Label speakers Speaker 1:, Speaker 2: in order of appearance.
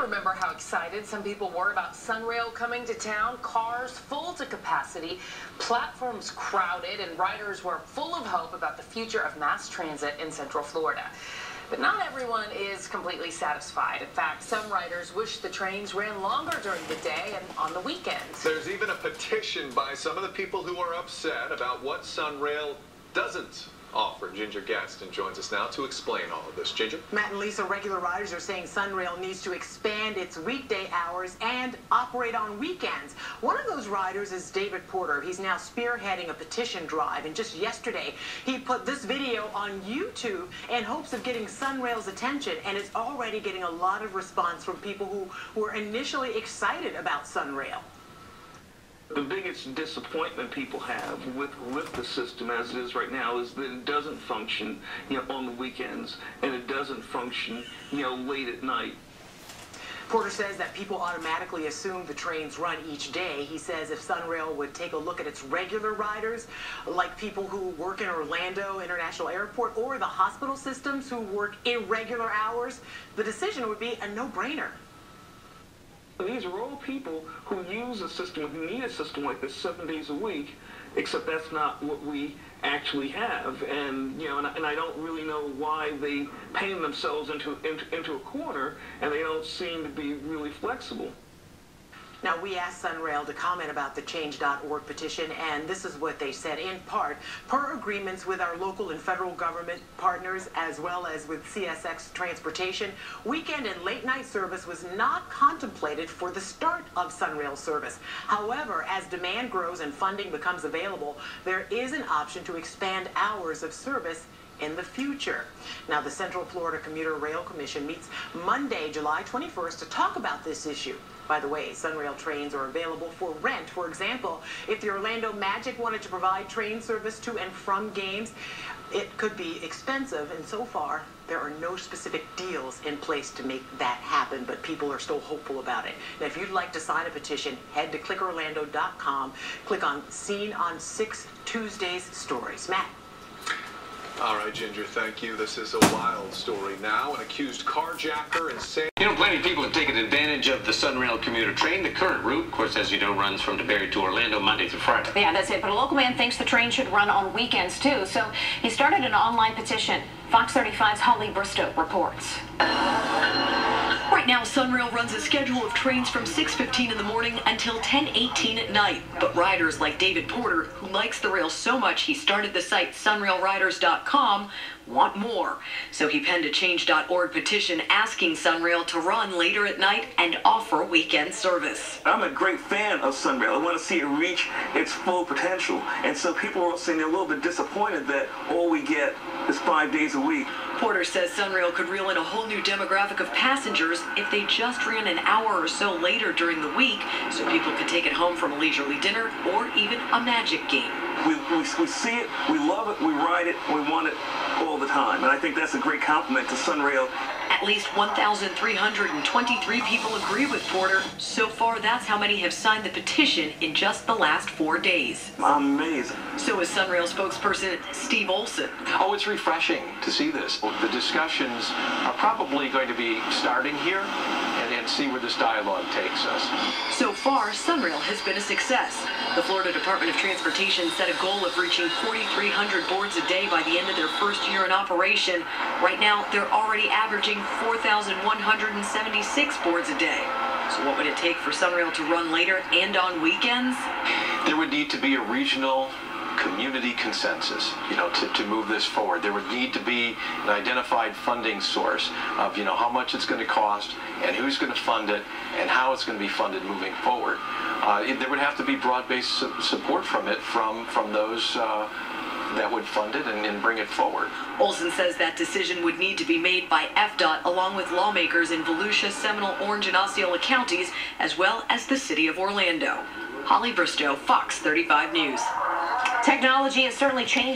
Speaker 1: remember how excited some people were about Sunrail coming to town? Cars full to capacity, platforms crowded, and riders were full of hope about the future of mass transit in Central Florida. But not everyone is completely satisfied. In fact, some riders wish the trains ran longer during the day and on the weekends.
Speaker 2: There's even a petition by some of the people who are upset about what Sunrail doesn't offer. Ginger Gadsden joins us now to explain all of this. Ginger?
Speaker 3: Matt and Lisa, regular riders are saying Sunrail needs to expand its weekday hours and operate on weekends. One of those riders is David Porter. He's now spearheading a petition drive, and just yesterday he put this video on YouTube in hopes of getting Sunrail's attention, and it's already getting a lot of response from people who were initially excited about Sunrail.
Speaker 4: The biggest disappointment people have with, with the system as it is right now is that it doesn't function, you know, on the weekends and it doesn't function, you know, late at night.
Speaker 3: Porter says that people automatically assume the trains run each day. He says if Sunrail would take a look at its regular riders, like people who work in Orlando International Airport or the hospital systems who work irregular hours, the decision would be a no-brainer.
Speaker 4: These are all people who use a system, who need a system like this seven days a week, except that's not what we actually have. And, you know, and, and I don't really know why they paint themselves into, into, into a corner and they don't seem to be really flexible.
Speaker 3: Now, we asked Sunrail to comment about the Change.org petition, and this is what they said in part. Per agreements with our local and federal government partners, as well as with CSX Transportation, weekend and late night service was not contemplated for the start of Sunrail service. However, as demand grows and funding becomes available, there is an option to expand hours of service in the future. Now, the Central Florida Commuter Rail Commission meets Monday, July 21st to talk about this issue. By the way, Sunrail trains are available for rent. For example, if the Orlando Magic wanted to provide train service to and from games, it could be expensive, and so far, there are no specific deals in place to make that happen, but people are still hopeful about it. Now, if you'd like to sign a petition, head to clickorlando.com, click on Seen on 6 Tuesdays Stories. Matt.
Speaker 2: All right, Ginger, thank you. This is a wild story now. An accused carjacker in San...
Speaker 5: You know, plenty of people have taken advantage of the Sunrail commuter train. The current route, of course, as you know, runs from DeBary to Orlando Monday through Friday.
Speaker 6: Yeah, that's it. But a local man thinks the train should run on weekends, too. So he started an online petition. Fox 35's Holly Bristow reports.
Speaker 7: Right now, Sunrail runs a schedule of trains from 6.15 in the morning until 10.18 at night. But riders like David Porter, who likes the rail so much he started the site sunrailriders.com, want more. So he penned a change.org petition asking Sunrail to run later at night and offer weekend service.
Speaker 4: I'm a great fan of Sunrail. I want to see it reach its full potential. And so people are saying they're a little bit disappointed that all we get is five days a week.
Speaker 7: Porter says Sunrail could reel in a whole new demographic of passengers if they just ran an hour or so later during the week so people could take it home from a leisurely dinner or even a magic game.
Speaker 4: We, we, we see it, we love it, we ride it, we want it all the time. And I think that's a great compliment to Sunrail.
Speaker 7: At least 1,323 people agree with Porter. So far, that's how many have signed the petition in just the last four days.
Speaker 4: Amazing.
Speaker 7: So is Sunrail spokesperson Steve Olson.
Speaker 8: Oh, it's refreshing to see this. The discussions are probably going to be starting here and, and see where this dialogue takes us.
Speaker 7: So far, Sunrail has been a success. The Florida Department of Transportation set a goal of reaching 4,300 boards a day by the end of their first year in operation. Right now, they're already averaging 4,176 boards a day. So what would it take for Sunrail to run later and on weekends?
Speaker 8: There would need to be a regional community consensus, you know, to, to move this forward. There would need to be an identified funding source of, you know, how much it's going to cost and who's going to fund it and how it's going to be funded moving forward. Uh, it, there would have to be broad-based su support from it from, from those uh, that would fund it and, and, bring it forward.
Speaker 7: Olson says that decision would need to be made by FDOT along with lawmakers in Volusia, Seminole, Orange, and Osceola counties, as well as the city of Orlando. Holly Bristow, Fox 35 News.
Speaker 6: Technology is certainly changing.